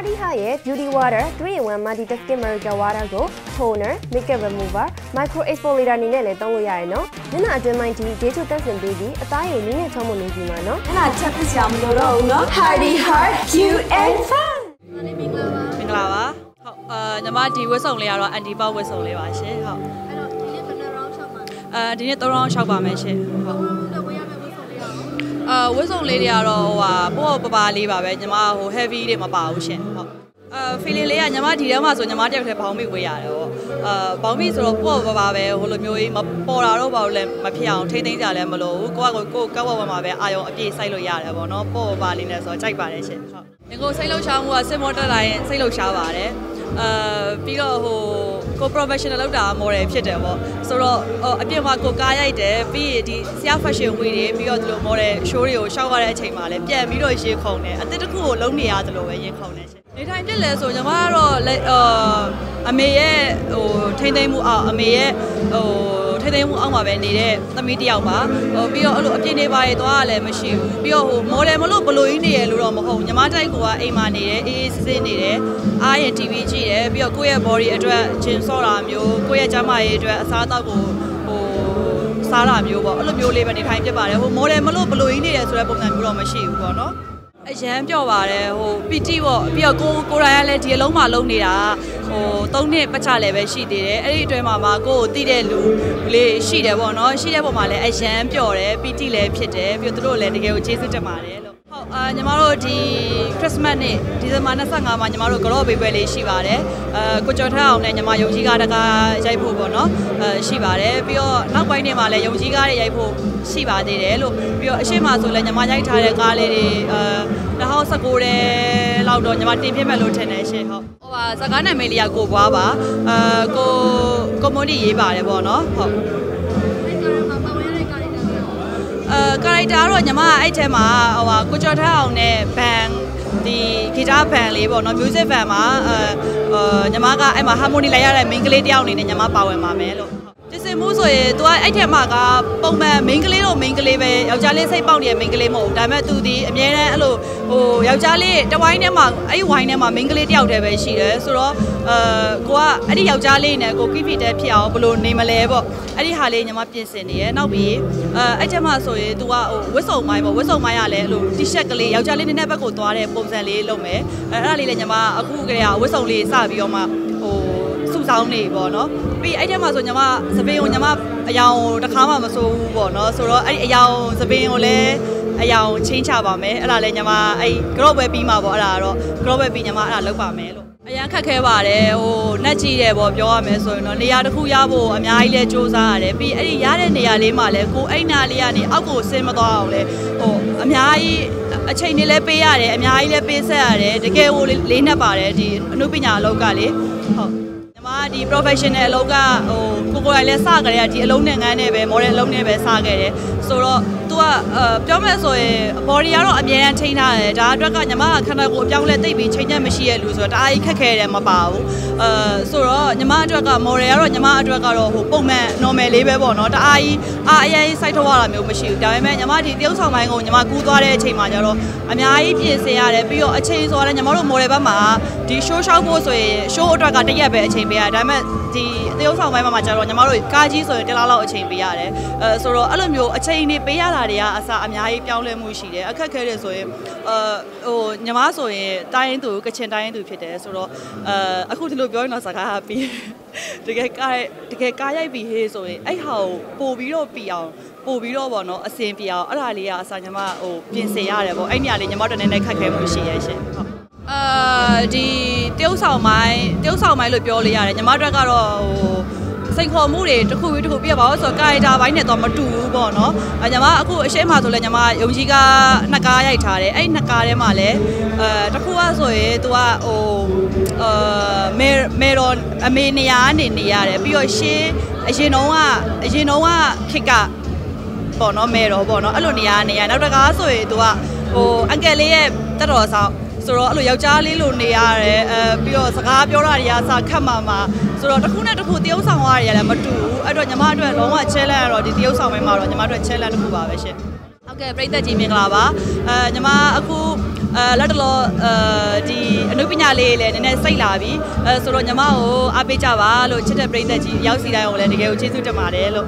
Hardy ဟာရဲ့ Beauty Water 3-in-1 Multi-Tasking Miracle Water ကို Toner, Makeup Remover, Micro Exfoliator အနေနဲ့လည်းသုံးလို့ရတယ်နော်။မျက်နှာအတွင်းပိုင်းဒီဒေးထုတက်ဆင်ပေးပြီးအသားရည်နည်းနည်းချုံးမနေပြီမှာနော်။အဲ့ဒါချက်ပစ်စရာမလိုတော့ဘူးနော်။ Hardy Heart Cute and Fun မင်္ဂလာပါ။မင်္ဂလာပါ။ဟုတ်အာညီမဒီဝတ်စုံလေးကတော့ Anti Pop ဝတ်စုံလေးပါရှင်။ဟုတ်။အဲ့တော့ဒီနေ့ဘယ်နှ round ရှောက်ပါလဲ။အာဒီနေ့3 round ရှောက်ပါမယ်ရှင်။ဟုတ်။ အာဝတ်စုံလေးတွေကတော့ဟိုဟာပေါ့ပပါလေးပါပဲညီမဟို heavy တွေမပါဘူးရှင်ဟုတ်အာ feeling လေးကညီမဒီထဲမှာဆိုညီမတယောက်တည်းဘောင်းမိဝေးရတယ်ပေါ့အာဘောင်းမိဆိုတော့ပေါ့ပပါပဲဟိုလိုမျိုးကြီးမပေါ်တာတော့ဘာလို့လဲမဖြစ်အောင်ထိမ့်သိမ်းကြလည်းမလို့ဘူးကိုကကိုကိုကောက်ဝက်ဝက်မှာပဲအာယုံအပြည့်စိုက်လို့ရတယ်ပေါ့နော်ပေါ့ပပါလေးနဲ့ဆိုတော့ကြိုက်ပါတယ်ရှင်ဟုတ်ငကိုစိတ်လှုပ်ရှားမှုကစစ်မောတက်လာရင်စိတ်လှုပ်ရှားပါတယ်အာပြီးတော့ဟို ကို professional လောက်တာ model ဖြစ်တယ်ပေါ့ဆိုတော့ဟိုအပြင်မှာကိုကားရိုက်တယ်ပြီးရင်ဒီဆရာ fashion week တွေပြီးတော့ဒီလို model show တွေကိုရှောက်ရတဲ့အချိန်မှာလည်းပြန်ပြီးတော့ရေခုန်တယ်အသစ်တစ်ခုကိုလုံးနေရတယ်လို့ပဲရေခုန်တယ်ရှင်နေထိုင်ပြစ်လဲဆိုညီမကတော့လက်အာအမေရဲ့ဟိုထိမ့်သိမ့်မှုအောက်အမေရဲ့ဟို ထိမ့်သိမ့်မှုအောက်မှာပဲနေတဲ့သမီးတစ်ယောက်ပါဟိုပြီးတော့အဲ့လိုအပြင်းနေပါရသွားရလည်းမရှိဘူးပြီးတော့ဟို model မလို့ဘလို့ကြီးနေရလို့တော့မဟုတ်ညီမတိုက်ကိုကအိမ်မှာနေတယ်အေးအေးဆေးဆေးနေတယ်အားရင် TV ကြည့်တယ်ပြီးတော့ကိုယ့်ရဲ့ body အတွက်ဂျင်ဆော့တာမျိုးကိုယ့်ရဲ့ကျန်းမာရေးအတွက်အစားအသောက်ကိုဟိုစားတာမျိုးပေါ့အဲ့လိုမျိုးလေးပဲနေထိုင်ဖြစ်ပါတယ်ဟို model မလို့ဘလို့ကြီးနေတယ်ဆိုတဲ့ပုံစံမျိုးတော့မရှိဘူးပေါ့နော်အရန်ပြော့ပါတယ်ဟိုပီတီပေါ့ပြီးတော့ကိုကိုရိုင်းကလည်းဒီအလုံးမှာလုံးနေတာဟို ၃နှစ်ပတ်ချလည်းပဲရှိသေးတယ်အဲ့ဒီအတွင်းမှာမှကိုကိုတိတဲ့လူလေးရှိတယ်ပေါ့နော်ရှိတဲ့ပုံမှာလည်းအရန်ပြော့တယ်ပီတီလည်းဖြစ်တယ်ပြီးတော့သူတို့လည်းတကယ်ကိုကျေးဇူးတင်ပါတယ်လို့ဟုတ်အာညီမတို့ဒီ Christmas နေ့ဒီဇင်ဘာ25မှာညီမတို့ကတော့ဘေးပွဲလေးရှိပါတယ်အဲကိုကျော်ထက်အောင်နဲ့ညီမယုံကြည်ကားတကားရိုက်ဖို့ပေါ့နော်အဲရှိပါတယ်ပြီးတော့နောက်ပိုင်းတွေမှာလည်းယုံကြည်ကားတွေရိုက်ဖို့ရှိပါသေးတယ်လို့ပြီးတော့အရှိမဆိုလည်းညီမရိုက်ထားတဲ့ကားလေးတွေအဲ2019တဲ့လောက်တော့ညီမတင်ပြမဲ့လို့ထင်တယ်ရှင်ဟုတ်ဟိုပါ စကားနာမည်လေးကကိုဘွားပါအဲကိုကွန်မွန်တီရေးပါတယ်ပေါ့နော်ဟုတ်အဲ့ကားမှာပါဝင်ရတဲ့ကားလေးတွေတော့အဲကာရိုက်တာကတော့ညီမကအဲ့ထဲမှာဟိုဟာကိုကျော်ထက်အောင်နဲ့ဘန်ဒီဂီတဘန်လေးပေါ့နော် music band မှာအဲအာညီမကအဲ့မှာ harmony လိုက်ရတဲ့ main ကလေးတယောက်အနေနဲ့ညီမပါဝင်ပါမယ်လို့တစ င်မှုဆိုရင် तू ကအဲ့ထဲမှာကပုံမှန် main ကလေးတော့ main ကလေးပဲယောက်ျားလေးစိတ်ပေါက်နေတဲ့ main ကလေးမဟုတ်ဘူးဒါပေမဲ့ तू ဒီအမြဲတမ်းအဲ့လိုဟိုယောက်ျားလေးတဝိုင်းထဲမှာအဲ့ဒီဝိုင်းထဲမှာ main ကလေးတယောက်တည်းပဲရှိတယ်ဆိုတော့အဲကိုကအဲ့ဒီယောက်ျားလေးနဲ့ကို keep fit တဲ့ဖြစ်အောင်ဘယ်လိုနေမလဲပေါ့အဲ့ဒီဟာလေးညီမပြင်ဆင်နေရယ်နောက်ပြီးအဲအဲ့ချက်မှဆိုရင် तू ကဟိုဝတ်စုံမိုင်းပေါ့ဝတ်စုံမိုင်းကလည်းအဲ့လို t-shirt ကလေးယောက်ျားလေးနည်းနည်းဘက်ကိုသွားတဲ့ပုံစံလေးလုပ်မယ်အဲအဲ့ဒါလေးလည်းညီမအခုကလေးကဝတ်စုံလေးစပြီးတော့မှဟိုစုဆောင်းနေပေါ့နော် ပြီးအဲ့ချက်မှဆိုညီမစပင်းကိုညီမအယောင်တစ်ခါမှမစိုးဘူးပေါ့နော်ဆိုတော့အဲ့ဒီအယောင်စပင်းကိုလည်းအယောင်ချင်းချပါမယ်အဲ့ဒါလည်းညီမအဲ့ group ပဲပြီးမှာပေါ့အဲ့ဒါကတော့ group ပဲပြီးညီမအဲ့ဒါလုပ်ပါမယ်လို့အရန်ခက်ခဲပါတယ်ဟိုနှက်ကြည့်တယ်ပေါ့ပြောရမယ်ဆိုရင်တော့နေရာတစ်ခုရဖို့အများကြီးလဲစူးစမ်းရတယ်ပြီးအဲ့ဒီရတဲ့နေရာလေးမှာလဲကိုအဲ့နာလေးကနေအောက်ကိုဆင်းမသွားအောင်လဲဟိုအများကြီးအချိန်တွေလဲပေးရတယ်အများကြီးလဲပေးဆက်ရတယ်တကယ်ကိုလေးနှက်ပါတယ်ဒီအနုပညာအလုပ်ကလေဟုတ် ညီမဒီ professional အလုပ်ကဟိုကိုကိုယ်တိုင်လဲစကြရဒီအလုံးနဲ့ငန်းနဲ့ပဲ model အလုံးနဲ့ပဲစခဲ့တယ်ဆိုတော့ तू ကအဲပြောမယ်ဆိုရင် body ကတော့အမြဲတမ်းထိန်းထားတယ်ဒါအတွက်ကညီမကခန္ဓာကိုယ်အပြောင်းလဲတိတ်ပြီးချိန်ချက်မရှိရလူဆိုတော့တအားကြီးခက်ခဲတယ်မပါဘူးအဲဆိုတော့ညီမအတွက်က model ကတော့ညီမအတွက်ကတော့ဟိုပုံမှန် normal လေးပဲပေါ့နော်တအားကြီးအားအရင်စိုက်ထုတ်ရတာမျိုးမရှိဘူးဒါပေမဲ့ညီမဒီတရုပ်ဆောင်ပိုင်းကိုညီမကူးသွားတဲ့အချိန်မှာကျတော့အများကြီးပြင်ဆင်ရတယ်ပြီးတော့အချိန်ဆိုတော့ညီမတို့ model ဘက်မှာ ဒီ show ရှောက်ဖို့ဆိုရင် show အတွက်ကတရက်ပဲအချိန်ပေးရတယ်ဒါပေမဲ့ဒီတရုပ်ဆောင်ပိုင်းမှာကျတော့ညီမတို့ကားကြီးဆိုရင်တစ်လားလောက်အချိန်ပေးရတယ်အဲဆိုတော့အဲ့လိုမျိုးအချိန်တွေပေးရတာတွေကအစားအများကြီးပြောင်းလဲမှုရှိတယ်အခက်ခဲတယ်ဆိုရင်အဲဟိုညီမဆိုရင်တိုင်းရင်သူကချင်တိုင်းရင်သူဖြစ်တယ်ဆိုတော့အဲအခုဒီလိုပြောရင်တော့စကားကပြီးတကယ်ကားတကယ်ကားရိုက်ပြီးဟေးဆိုရင်အဲ့ဟာကိုပို့ပြီးတော့ပြီးအောင်ပို့ပြီးတော့ပေါ့နော်အစင်ပြအောင်အဲ့ဒါလေးကအစားညီမဟိုပြင်ဆင်ရတယ်ပေါ့အဲ့နေရာလေးညီမတို့နည်းနည်းခက်ခဲမှုရှိရဲ့ရှင်ဟုတ်အာ ဒီတရုပ်ဆောင်မိုင်းတရုပ်ဆောင်မိုင်းလို့ပြောလို့ရတယ်ညီမတို့ကတော့ဟိုစိန်ခေါ်မှုတွေတစ်ခုပြီးတစ်ခုပြပါလို့ဆိုတော့ကာရီတာဘိုင်းနဲ့တော့မတူဘူးပေါ့နော်အညီမအခုအရှိမဆိုလဲညီမယုံကြည်ကနှစ်ကားရိုက်ထားတယ်အဲ့နှစ်ကားထဲမှာလဲအဲတစ်ခုကဆိုရင် तू ကဟိုအာမေမေရောအမေနေရာကနေနေရတယ်ပြီးတော့ရှင်းအရင်တုန်းကအရင်တုန်းကခစ်ကပေါ့နော်မေရောပေါ့နော်အဲ့လိုနေရာနေရနောက်တစ်ကားဆိုရင် तू ကဟိုအန်ကယ်လေးရဲ့တက်တော်ဆောင် ဆိုတော့အဲ့လိုယောက်ျားလေးလိုနေရတယ်အဲပြီးတော့စကားပြောတာတွေကစခတ်မှမှာဆိုတော့တစ်ခုနဲ့တစ်ခုတရုပ်ဆောင်ရရတယ်လည်းမတူဘူးအဲ့တော့ညီမအတွက်လုံးဝ challenge ကတော့ဒီတရုပ်ဆောင်ပိုင်းမှာတော့ညီမအတွက် challenge တစ်ခုပါပဲရှင်ဟုတ်ကဲ့ပြိသက်ကြီးမင်္ဂလာပါအဲညီမအခုအဲလက်တလောအဲဒီအနုပညာတာလေးတွေလည်းနည်းနည်းစိတ်လာပြီအဲဆိုတော့ညီမကိုအားပေးကြပါလို့ချစ်တဲ့ပရိသတ်ကြီးရောက်စီတိုင်းကိုလည်းတကယ်ကိုကျေးဇူးတင်ပါတယ်လို့